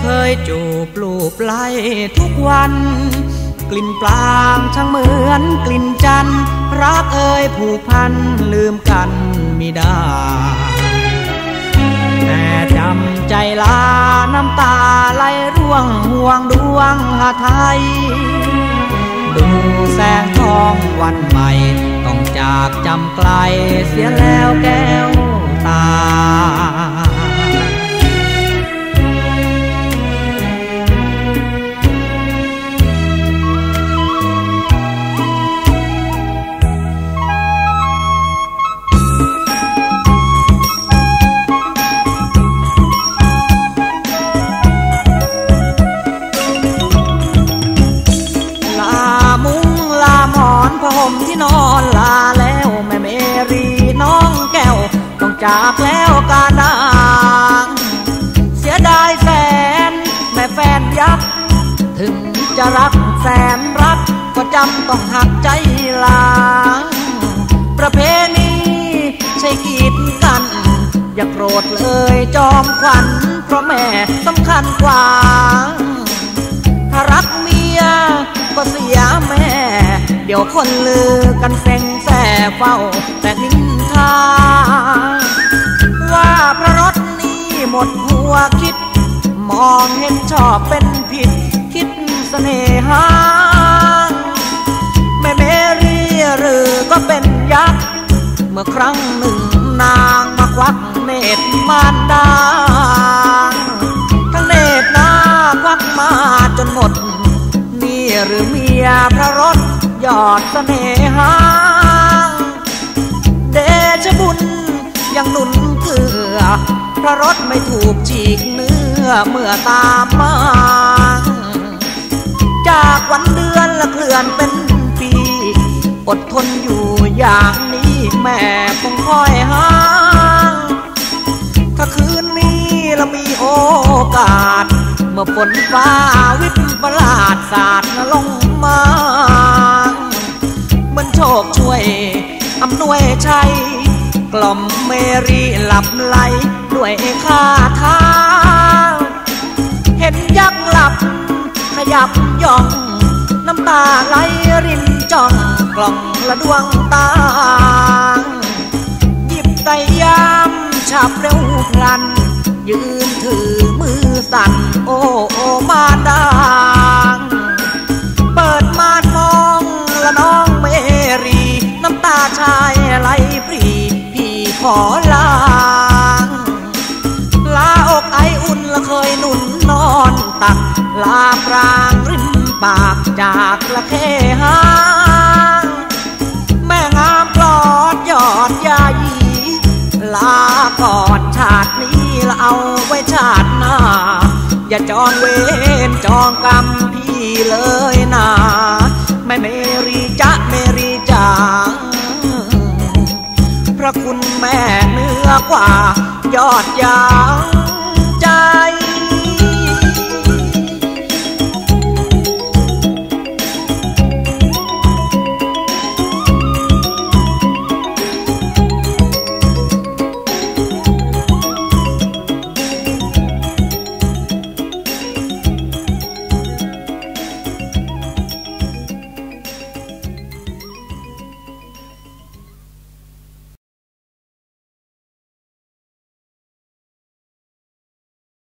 เคยจูบลูบไล่ทุกวัน กลิ่นปลางช่างเหมือนกลิ่นจันร์รักเอ่ยผูกพันลืมกันมิได้แต่จำใจลาน้ำตาไหลร่วงห่วงดวงหาไทย ดูแสงทองวันใหม่ ต้องจากจำไกลเสียแล้วแก้วตา จากแล้วกาดางเสียดายแสนแม่แฟนยักษ์ถึงจะรักแสนรัก ก็จำต้องหักใจลาประเพณีใช่กีดกัน อย่าโกรธเลยจอมขวัญเพราะแม่สำคัญกว่า ถ้ารักเมียก็เสียแม่ เดี๋ยวคนลือกันเซ็งแส่เฝ้าแต่นินทาว่า องเห็นชอบเป็นผิด คิดเสน่หาแม่เมรีหรือก็เป็นยักษ์ เมื่อครั้งหนึ่งนางมาควักเนตรมารดาทั้งเนตรนาควักมาจนหมด นี่หรือเมียพระรถยอดเสน่หาเดชบุญยังหนุนเกลือพระรถไม่ถูกฉีกเน อเมื่อตามมา จากวันเดือนละเคลื่อนเป็นปี อดทนอยู่อย่างนี้แม่คงคอยหาถ้าคืนนี้เรามีโอกาส เมื่อฝนฟ้าวิปปลาดสาดลงมาเหมือนโชคช่วยอำนวยชัยกล่อมเมรีหลับไหลด้วยคาถา เห็นยักษ์หลับ ขยับย่อง น้ำตาไหลรินจ่องกล่องละดวงตา หยิบใส่ยามฉับเร็วพลัน ยืนถือมือสั่น โอ้โอมาดาเปิดมานมองละน้องเมรี น้ำตาชายไหลปรีขอลา ลาปรางริมปากจากละเคหาแม่งามปลอดยอดยายีลาก่อนชาตินี้ละเอาไว้ชาติหน้า อย่าจองเวรจองกรรมพี่เลยนะแม่เมรีจะเมรีจ๋าพระคุณแม่เนื้อกว่ายอดยาว